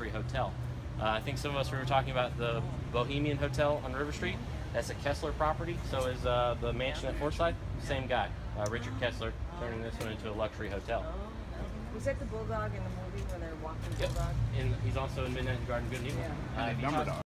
luxury hotel. Uh, I think some of us were talking about the Bohemian Hotel on River Street. That's a Kessler property. So is uh, the mansion at Forsyth. Same guy, uh, Richard Kessler, turning this one into a luxury hotel. Oh. Was that the bulldog in the movie when they're walking Yep. bulldog? And he's also in Midnight Garden Good and Evil. Yeah. Uh, Number dog.